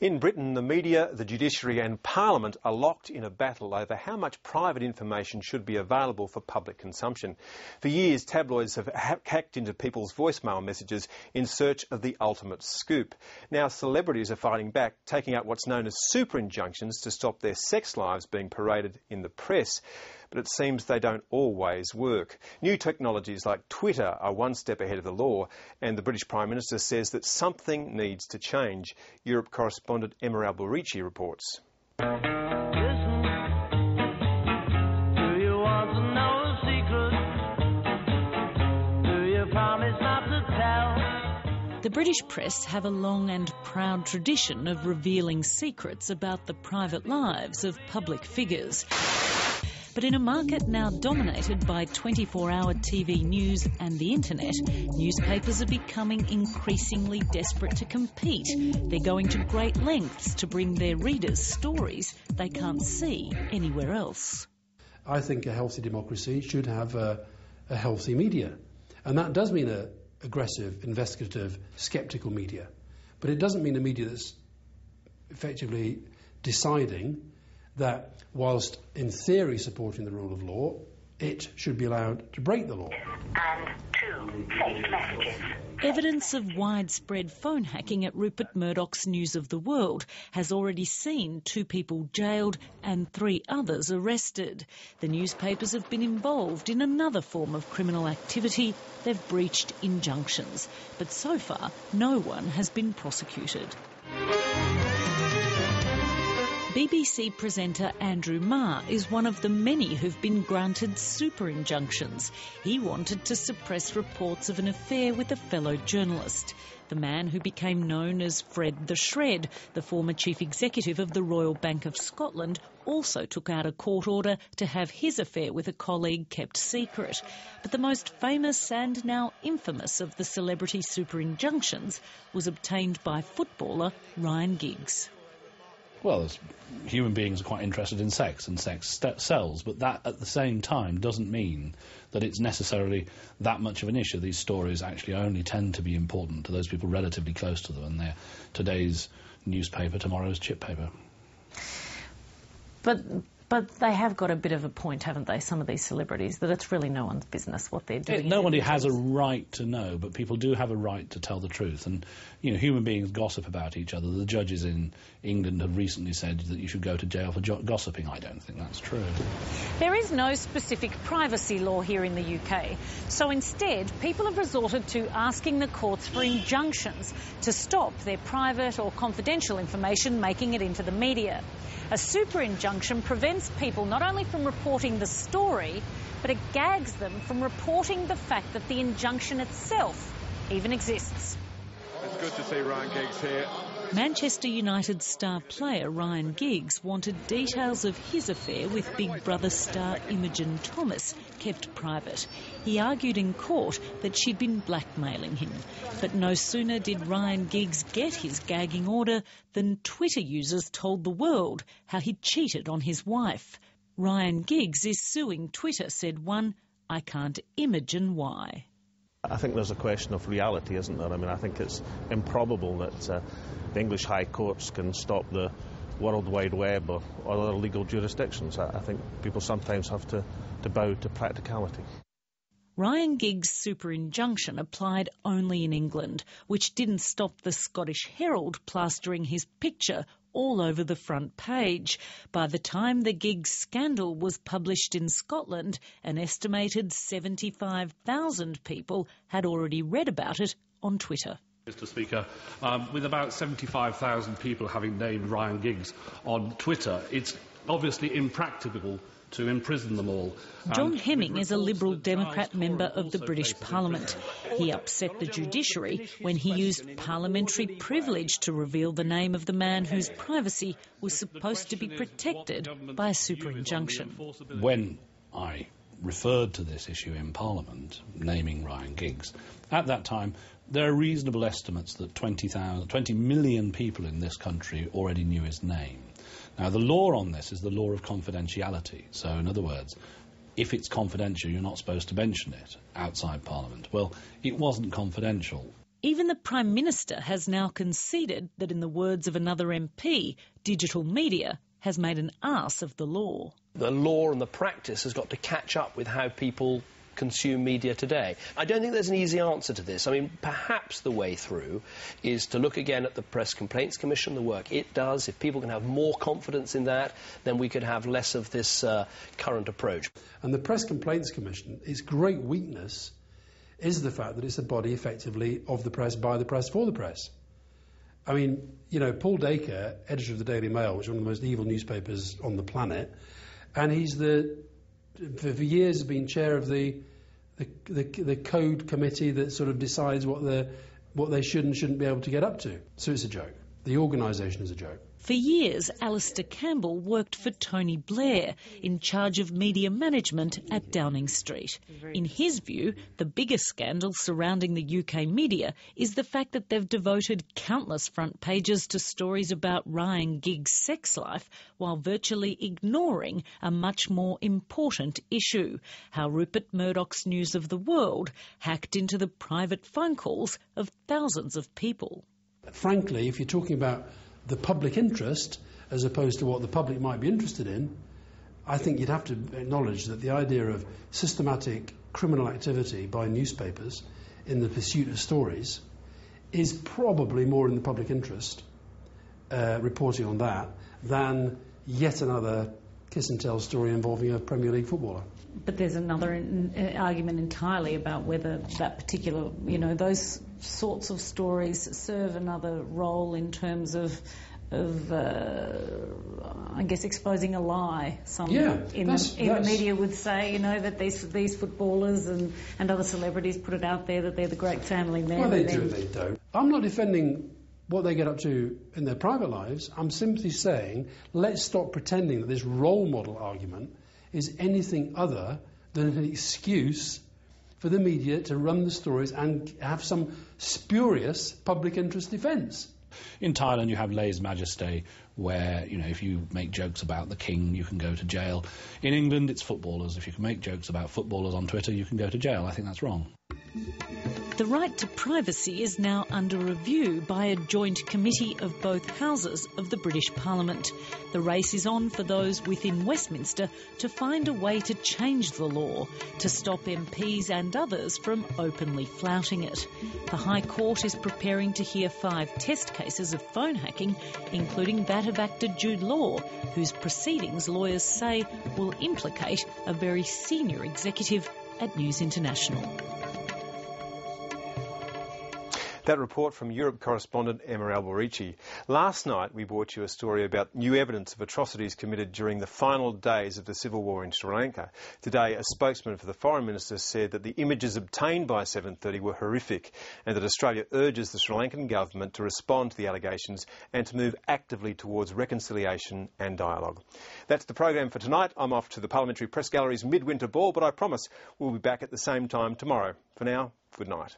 In Britain, the media, the judiciary and Parliament are locked in a battle over how much private information should be available for public consumption. For years, tabloids have hacked into people's voicemail messages in search of the ultimate scoop. Now, celebrities are fighting back, taking out what's known as super injunctions to stop their sex lives being paraded in the press but it seems they don't always work. New technologies like Twitter are one step ahead of the law, and the British Prime Minister says that something needs to change. Europe correspondent Emma Alberici reports. The British press have a long and proud tradition of revealing secrets about the private lives of public figures. But in a market now dominated by 24 hour TV news and the internet, newspapers are becoming increasingly desperate to compete. They're going to great lengths to bring their readers stories they can't see anywhere else. I think a healthy democracy should have a, a healthy media. And that does mean a aggressive, investigative, sceptical media. But it doesn't mean a media that's effectively deciding that whilst in theory supporting the rule of law, it should be allowed to break the law. And two fake messages. Evidence of widespread phone hacking at Rupert Murdoch's News of the World has already seen two people jailed and three others arrested. The newspapers have been involved in another form of criminal activity. They've breached injunctions. But so far, no one has been prosecuted. BBC presenter Andrew Marr is one of the many who've been granted super injunctions. He wanted to suppress reports of an affair with a fellow journalist. The man who became known as Fred the Shred, the former chief executive of the Royal Bank of Scotland, also took out a court order to have his affair with a colleague kept secret. But the most famous and now infamous of the celebrity super injunctions was obtained by footballer Ryan Giggs. Well, human beings are quite interested in sex and sex sells, but that at the same time doesn't mean that it's necessarily that much of an issue. These stories actually only tend to be important to those people relatively close to them, and they're today's newspaper, tomorrow's chip paper. But but they have got a bit of a point, haven't they, some of these celebrities, that it's really no one's business what they're doing. It, nobody has a right to know, but people do have a right to tell the truth. And, you know, human beings gossip about each other. The judges in England have recently said that you should go to jail for jo- gossiping. I don't think that's true. There is no specific privacy law here in the UK. So instead, people have resorted to asking the courts for injunctions to stop their private or confidential information making it into the media. A super injunction prevents people not only from reporting the story, but it gags them from reporting the fact that the injunction itself even exists. It's good to see Ryan Giggs here. Manchester United star player Ryan Giggs wanted details of his affair with Big Brother star Imogen Thomas kept private. He argued in court that she'd been blackmailing him. But no sooner did Ryan Giggs get his gagging order than Twitter users told the world how he'd cheated on his wife. Ryan Giggs is suing Twitter, said one. I can't imagine why. I think there's a question of reality, isn't there? I mean, I think it's improbable that uh, the English High Courts can stop the World Wide Web or, or other legal jurisdictions. I, I think people sometimes have to, to bow to practicality. Ryan Giggs' super injunction applied only in England, which didn't stop the Scottish Herald plastering his picture all over the front page. By the time the Giggs scandal was published in Scotland, an estimated 75,000 people had already read about it on Twitter. Mr Speaker, um, with about 75,000 people having named Ryan Giggs on Twitter, it's obviously impracticable to imprison them all. John Hemming is a Liberal Democrat member of the British Parliament. He upset the judiciary when he used parliamentary privilege to reveal the name of the man whose privacy was supposed to be protected by a super injunction. When I referred to this issue in Parliament, naming Ryan Giggs, at that time there are reasonable estimates that 20, 20 million people in this country already knew his name. Now, the law on this is the law of confidentiality. So, in other words, if it's confidential, you're not supposed to mention it outside Parliament. Well, it wasn't confidential. Even the Prime Minister has now conceded that, in the words of another MP, digital media has made an ass of the law. The law and the practice has got to catch up with how people consume media today. I don't think there's an easy answer to this. I mean, perhaps the way through is to look again at the Press Complaints Commission, the work it does. If people can have more confidence in that, then we could have less of this uh, current approach. And the Press Complaints Commission, its great weakness is the fact that it's a body effectively of the press, by the press, for the press. I mean, you know, Paul Dacre, editor of the Daily Mail, which is one of the most evil newspapers on the planet, and he's the, for, for years, been chair of the, the, the, the code committee that sort of decides what, the, what they should and shouldn't be able to get up to. So it's a joke. The organisation is a joke. For years, Alastair Campbell worked for Tony Blair, in charge of media management at Downing Street. In his view, the biggest scandal surrounding the UK media is the fact that they've devoted countless front pages to stories about Ryan Giggs' sex life while virtually ignoring a much more important issue how Rupert Murdoch's News of the World hacked into the private phone calls of thousands of people. Frankly, if you're talking about the public interest as opposed to what the public might be interested in, I think you'd have to acknowledge that the idea of systematic criminal activity by newspapers in the pursuit of stories is probably more in the public interest, uh, reporting on that, than yet another kiss and tell story involving a Premier League footballer. But there's another in, uh, argument entirely about whether that particular, you know, those sorts of stories serve another role in terms of of, uh, I guess, exposing a lie. Some yeah, in, the, in the media would say, you know, that these these footballers and, and other celebrities put it out there that they're the great family men. Well, they do, they don't. I'm not defending what they get up to in their private lives. I'm simply saying, let's stop pretending that this role model argument is anything other than an excuse for the media to run the stories and have some spurious public interest defence. In Thailand, you have lèse majesté, where you know if you make jokes about the king, you can go to jail. In England, it's footballers. If you can make jokes about footballers on Twitter, you can go to jail. I think that's wrong. The right to privacy is now under review by a joint committee of both houses of the British Parliament. The race is on for those within Westminster to find a way to change the law to stop MPs and others from openly flouting it. The High Court is preparing to hear five test cases of phone hacking, including that of actor Jude Law, whose proceedings lawyers say will implicate a very senior executive at News International. That report from Europe correspondent Emma Alberici. Last night we brought you a story about new evidence of atrocities committed during the final days of the civil war in Sri Lanka. Today a spokesman for the foreign minister said that the images obtained by 730 were horrific and that Australia urges the Sri Lankan government to respond to the allegations and to move actively towards reconciliation and dialogue. That's the program for tonight. I'm off to the Parliamentary Press Gallery's midwinter ball, but I promise we'll be back at the same time tomorrow. For now, good night.